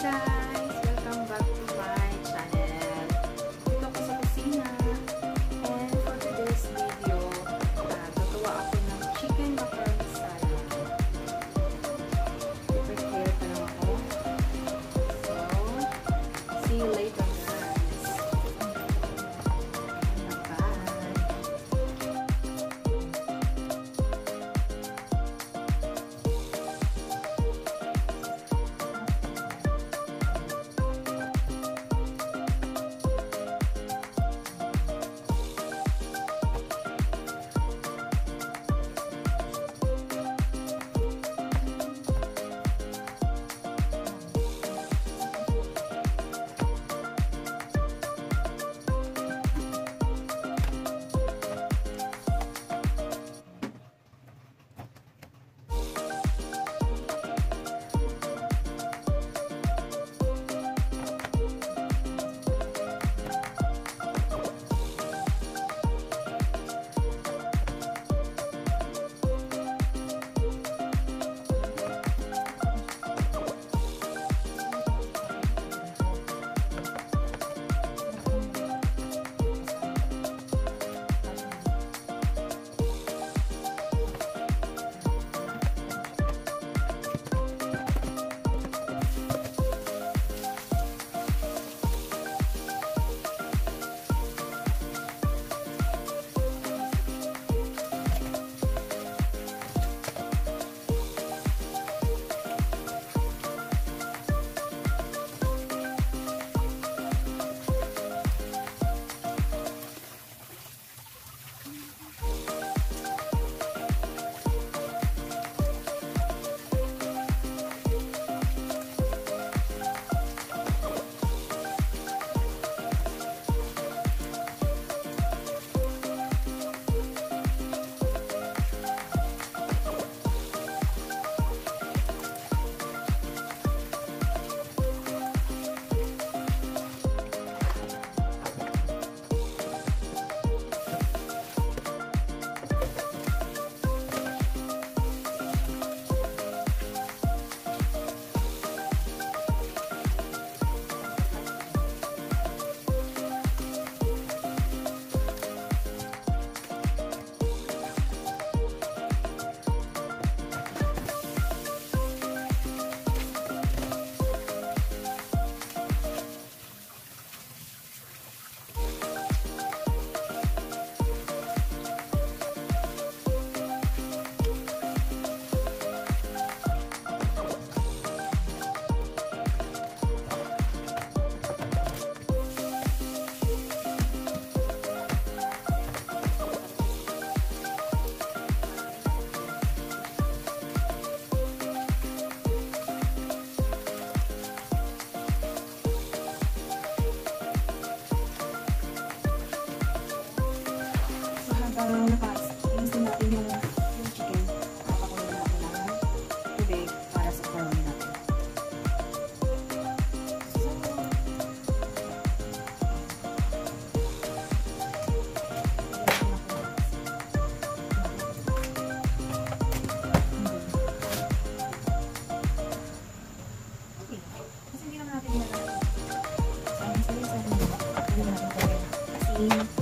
감사합니다. parang nakas, ayusin natin yung, yung chicken. Papakunin natin ng tubig para sa corn natin. So, okay. Kasi hindi naman natin na Sayang-sayang. Hindi naman natin Kasi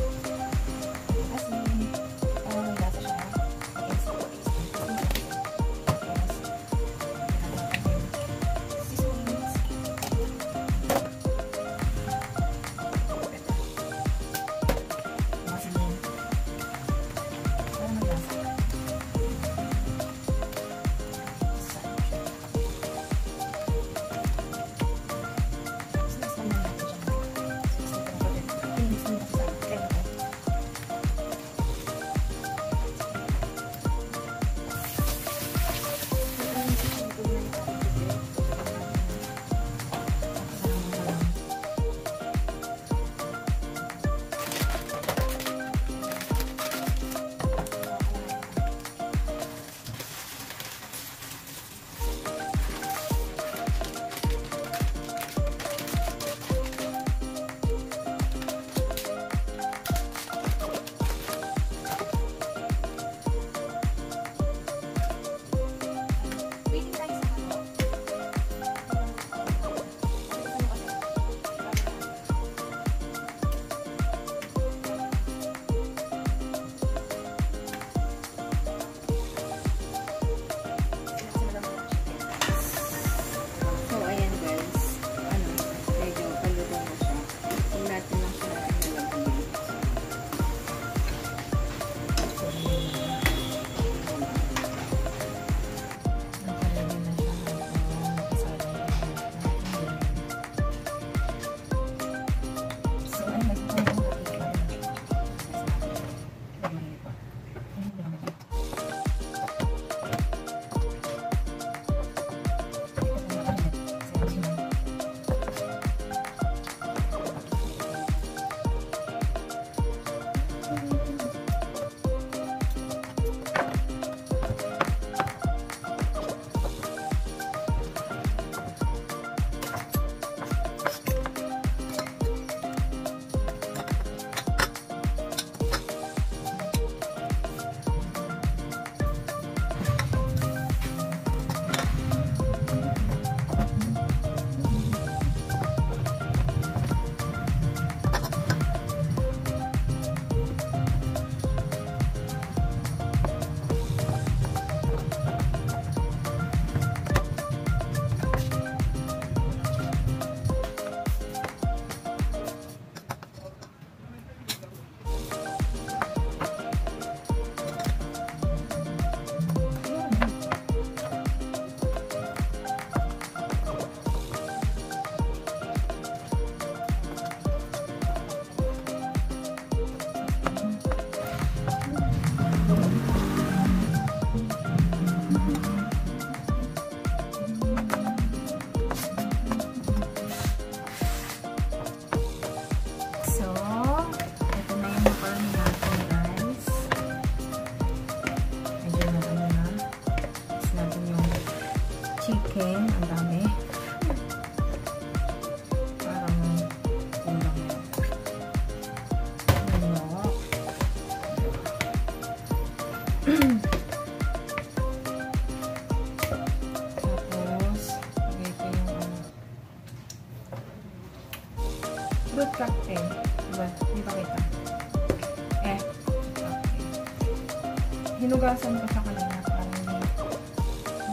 Binawasan ko siya kanina sa kanina.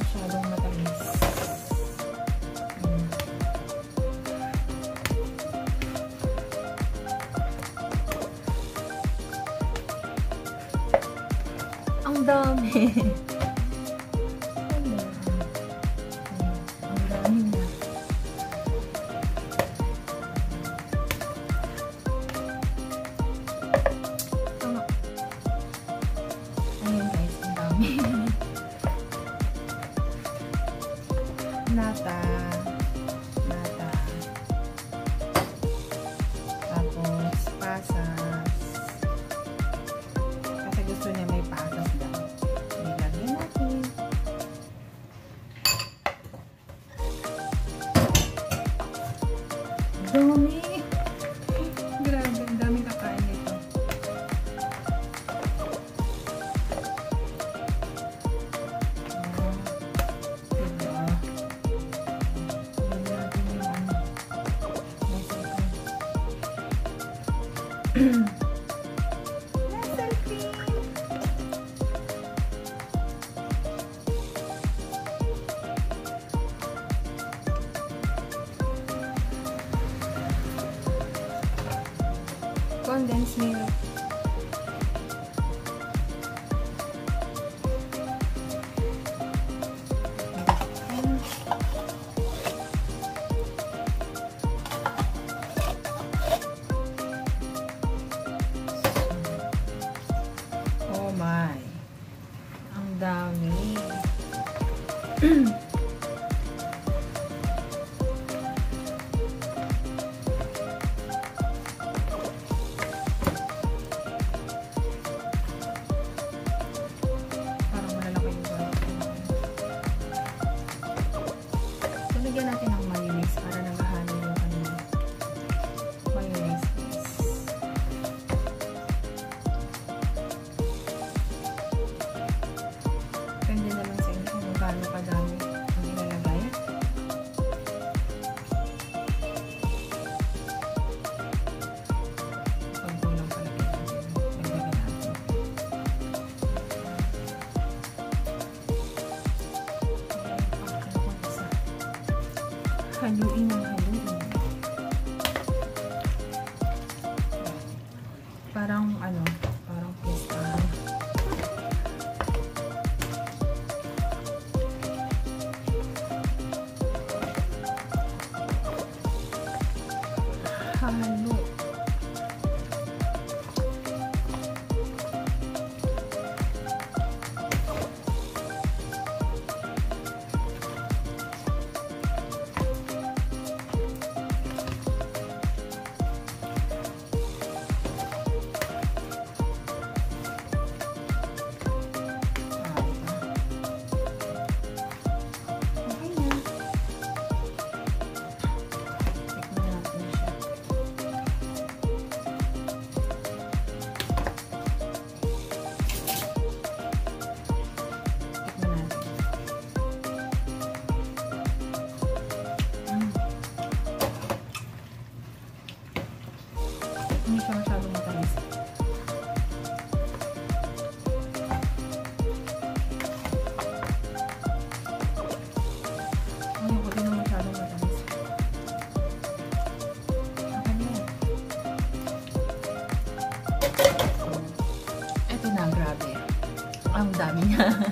Masyadong matamis. Hmm. Ang dami. Mm-hmm. haluin ng haluin. Parang ano, parang pista. Haluin. 你哈哈